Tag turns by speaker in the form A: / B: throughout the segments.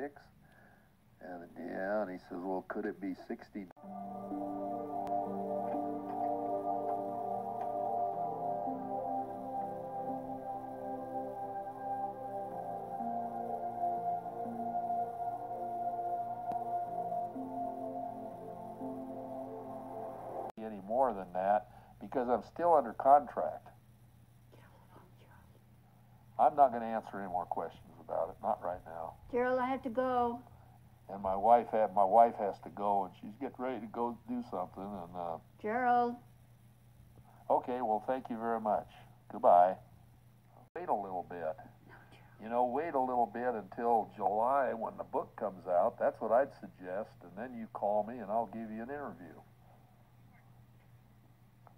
A: six? And yeah, and he says, well, could it be 60? Any more than that because I'm still under contract. I'm not going to answer any more questions about it, not right now.
B: Gerald, I have to go.
A: And my wife had my wife has to go, and she's getting ready to go do something. And uh,
B: Gerald.
A: okay, well, thank you very much. Goodbye. Wait a little bit. You know, wait a little bit until July when the book comes out. That's what I'd suggest, and then you call me, and I'll give you an interview.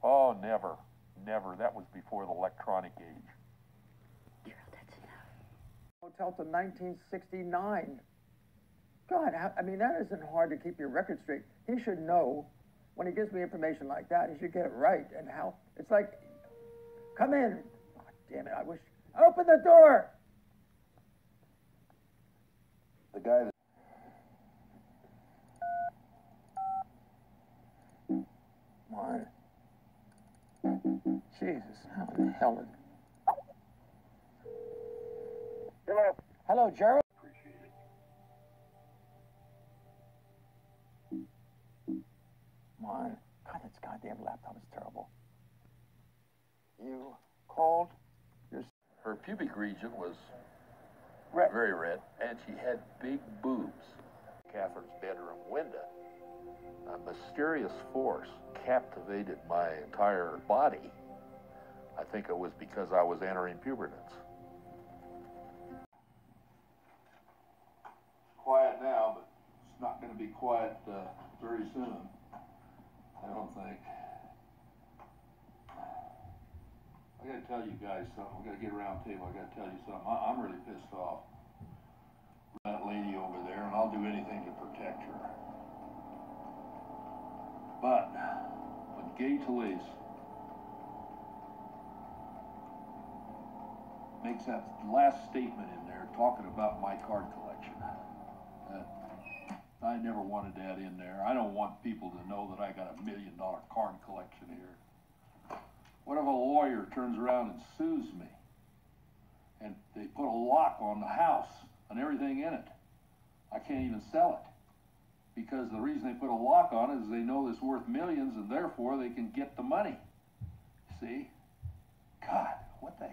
A: Oh, never, never. That was before the electronic age.
B: Gerald, that's enough.
C: Hotel to 1969. God, I mean, that isn't hard to keep your record straight. He should know when he gives me information like that, he should get it right. And how, it's like, come in. Oh, damn it, I wish, open the door.
A: The guy that.
C: Jesus, how in the hell did... Hello. Hello, Gerald. My God, this goddamn laptop is terrible. You called your
A: Her pubic region was
C: Red.
A: very red, and she had big boobs. Catherine's bedroom window. A mysterious force captivated my entire body. I think it was because I was entering puberty. Be quiet uh, very soon. I don't think. I gotta tell you guys something. I gotta get around the table. I gotta tell you something. I, I'm really pissed off. That lady over there, and I'll do anything to protect her. But when Gay Talese makes that last statement in there talking about my card collection, I never wanted that in there. I don't want people to know that I got a million dollar card collection here. What if a lawyer turns around and sues me? And they put a lock on the house and everything in it. I can't even sell it. Because the reason they put a lock on it is they know it's worth millions and therefore they can get the money. See? God, what the?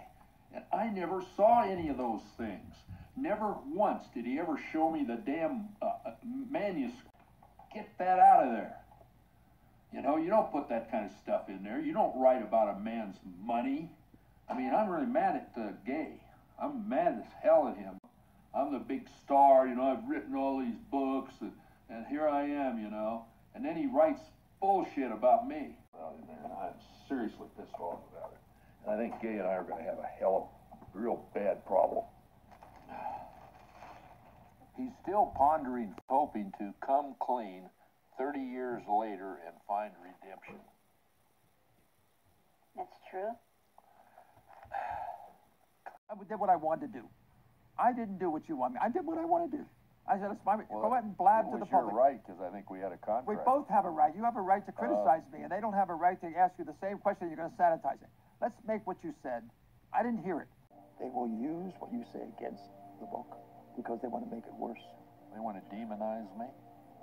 A: And I never saw any of those things. Never once did he ever show me the damn uh, uh, manuscript. Get that out of there. You know, you don't put that kind of stuff in there. You don't write about a man's money. I mean, I'm really mad at Gay. I'm mad as hell at him. I'm the big star, you know, I've written all these books, and, and here I am, you know. And then he writes bullshit about me. And I'm seriously pissed off about it. And I think Gay and I are going to have a hell of a real bad problem. He's still pondering, hoping to come clean 30 years later and find redemption.
B: That's true.
C: I did what I wanted to do. I didn't do what you want me. I did what I want to do. I said, it's my, go ahead and blab to the
A: public. your
C: public.
A: right, because I think we had a contract.
C: We both have a right. You have a right to uh, criticize me, and they don't have a right to ask you the same question. You're going to sanitize it. Let's make what you said. I didn't hear it. They will use what you say against the book because they want to make it worse.
A: They want to demonize me?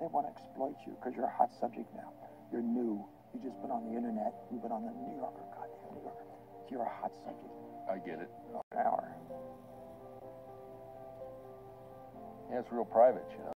C: They want to exploit you because you're a hot subject now. You're new. You just been on the internet. You've been on the New Yorker, goddamn New Yorker. You're a hot subject.
A: I get it.
C: An hour.
A: Yeah, it's real private, you know.